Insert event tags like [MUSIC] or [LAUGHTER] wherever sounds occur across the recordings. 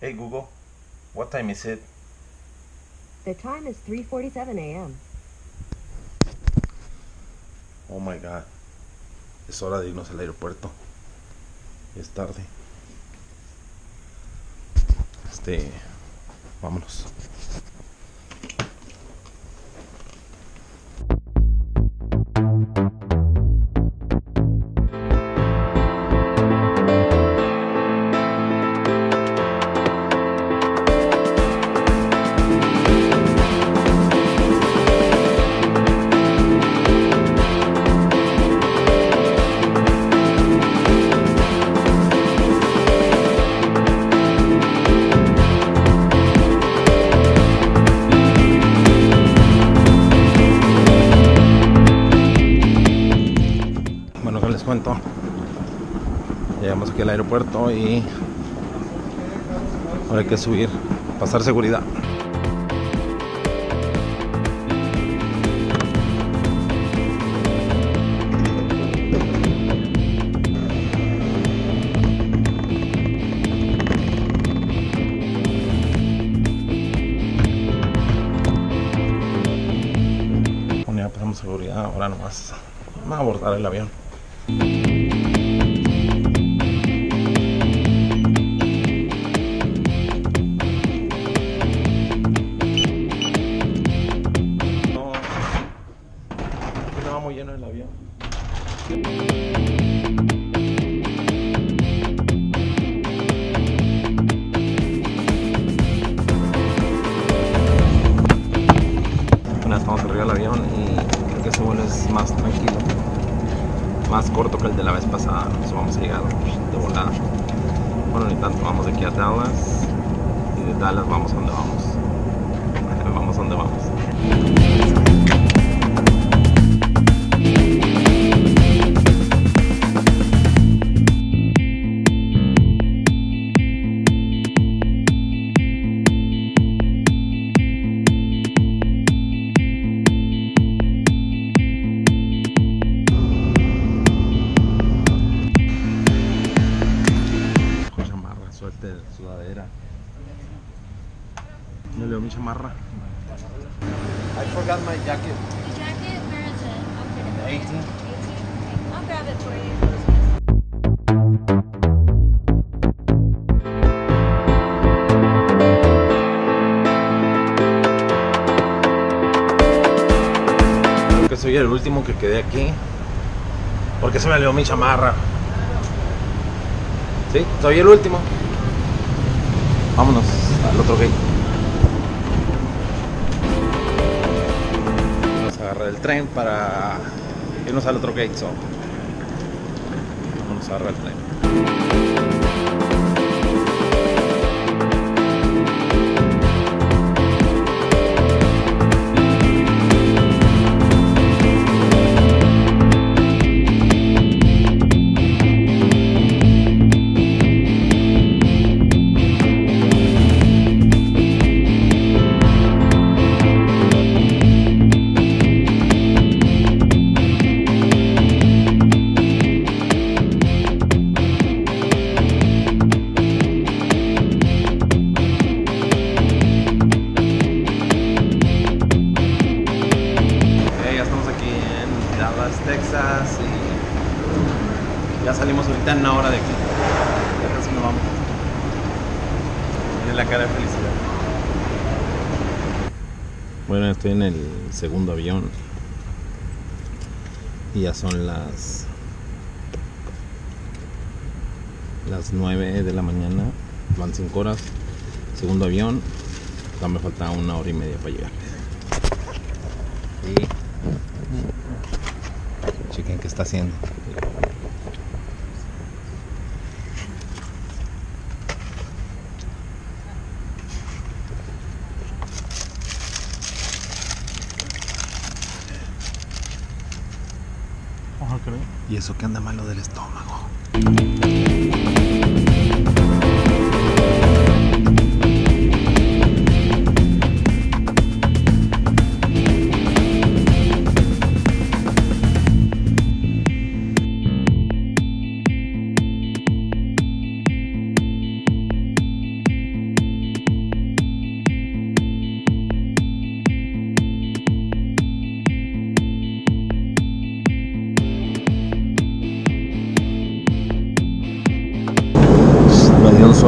Hey Google, what time is it? The time is 3:47 a.m. Oh my god. Es hora de irnos al aeropuerto. Es tarde. Este. Vámonos. Al aeropuerto y ahora hay que subir, pasar seguridad. Bueno, seguridad, ahora nomás vamos a abordar el avión. Va muy lleno el avión. Bueno, estamos arriba del avión y creo que ese vuelo es más tranquilo, más corto que el de la vez pasada. Nos vamos a llegar de volada. Bueno, ni tanto, vamos de aquí a Dallas y de Dallas vamos a donde vamos. [LAUGHS] Vamos a donde vamos. My jacket. The jacket, where is it? I'll get it. 18. 18? Okay. I'll grab it for you. Creo que soy el último que quedé aquí. Porque se me olvidó mi chamarra. Sí, soy el último. Vámonos al otro gate. Agarrar el tren para irnos al otro gate. So. Vamos a agarrar el tren. Texas y ya salimos ahorita en una hora de aquí. Ya casi nos vamos. Miren la cara de felicidad. Bueno, estoy en el segundo avión y ya son las las 9 de la mañana, van 5 horas, segundo avión, ya me falta una hora y media para llegar. Y chequen qué está haciendo. Y eso que anda malo del estómago.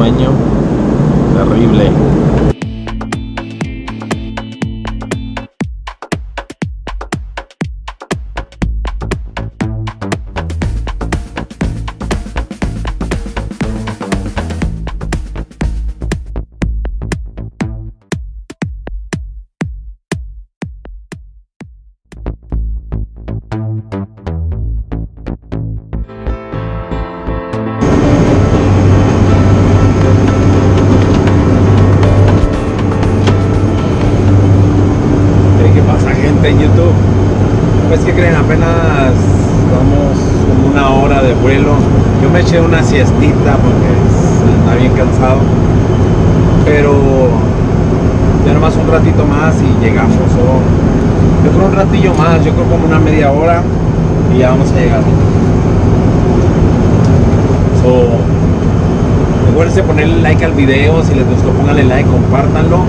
Sueño terrible. En YouTube? Pues que creen, apenas vamos una hora de vuelo. Yo me eché una siestita porque es- está bien cansado. Pero ya nomás un ratito más y llegamos. yo creo un ratillo más, yo creo como una media hora y ya vamos a llegar. So, Recuerden ponerle like al video, si les gustó pónganle like, compártanlo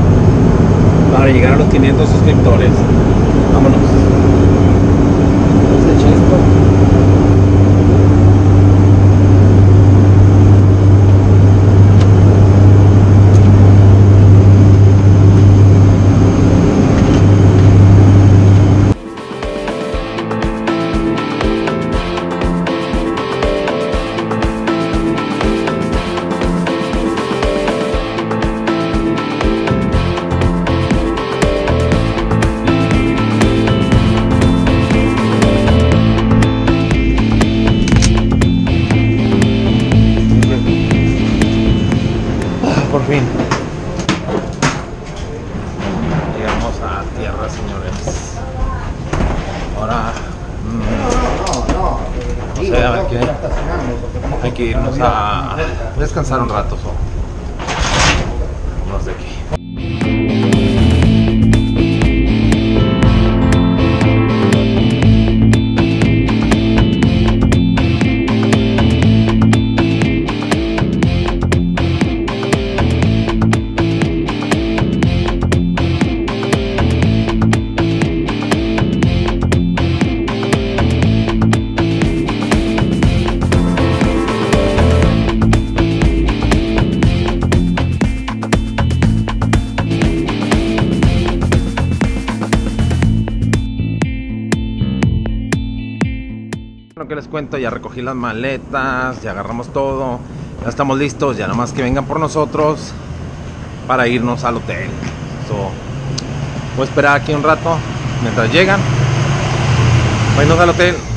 para llegar a los 500 suscriptores. Vámonos. Mm, no sé, a ver qué. Hay que irnos a descansar un rato. So. Vámonos de aquí. Que les cuento, ya recogí las maletas, ya agarramos todo, ya estamos listos, ya nomás que vengan por nosotros para irnos al hotel. So, voy a esperar aquí un rato mientras llegan. Irnos al hotel.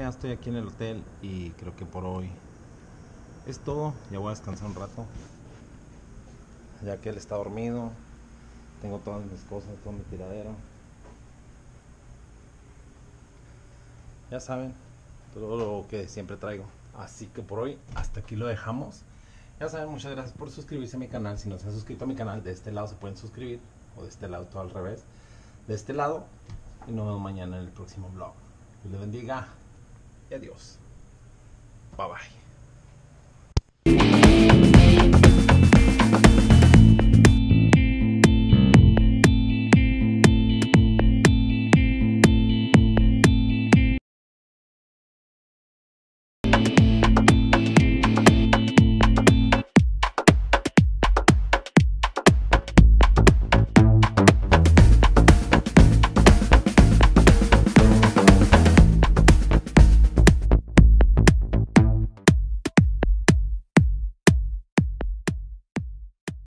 Ya estoy aquí en el hotel y creo que por hoy es todo. Ya voy a descansar un rato. Ya que él está dormido. Tengo todas mis cosas, todo mi tiradero. Ya saben, todo lo que siempre traigo. Así que por hoy hasta aquí lo dejamos. Ya saben, muchas gracias por suscribirse a mi canal. Si no se han suscrito a mi canal, de este lado se pueden suscribir. O de este lado, todo al revés. De este lado. Y nos vemos mañana en el próximo vlog. Dios les bendiga. Y adiós. Bye bye.